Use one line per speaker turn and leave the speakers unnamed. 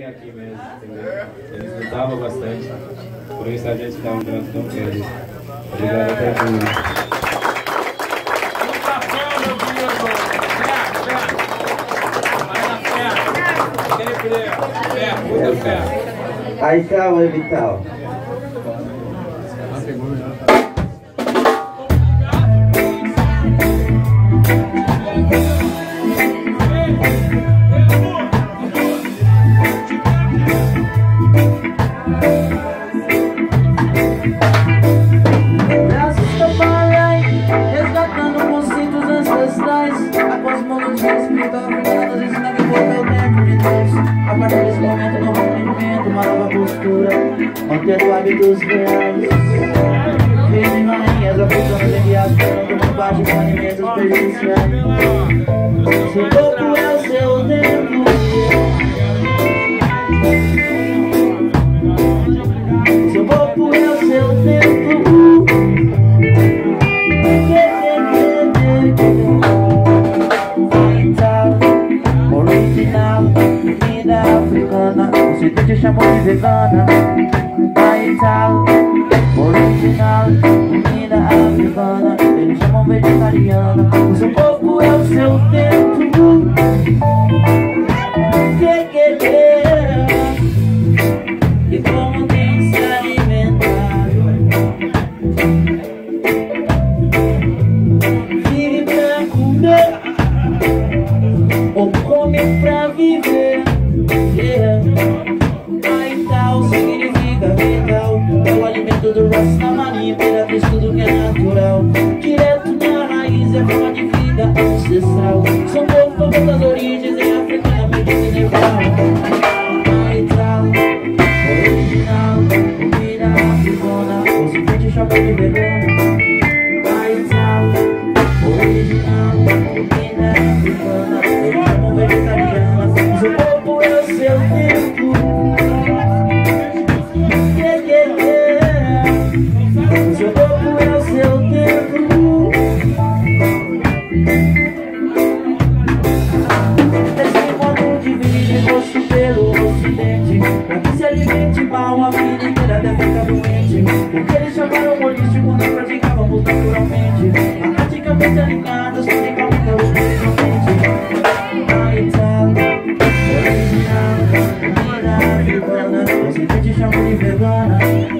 nascerem aqui mesmo, entendeu? Eles lutavam bastante, por isso a gente dá um grande nome pra eles. Obrigado a todo mundo.
Aí calma, Vital.
Ancestrais A cosmologia espiritual africana nos ensina que envolveu dentro de Deus A partir desse momento, um novo entendimento, uma nova postura. Mantendo hábitos reais Vivem rainhas africanas enviadas para uma parte com alimentos prejudiciais vegana Aital, original, comida africana Eles chamam vegetariana. O seu corpo é o seu templo Que, que, que forma de vida ancestral São povo das origens em africana medicinal Aí tal Original Comida africana simplesmente chama de Aí tal Original, comida doente O que eles chamaram holístico nós praticávamos naturalmente. Praticamente alinhados, praticamente originalmente Original, comida africana Você te chama de vegano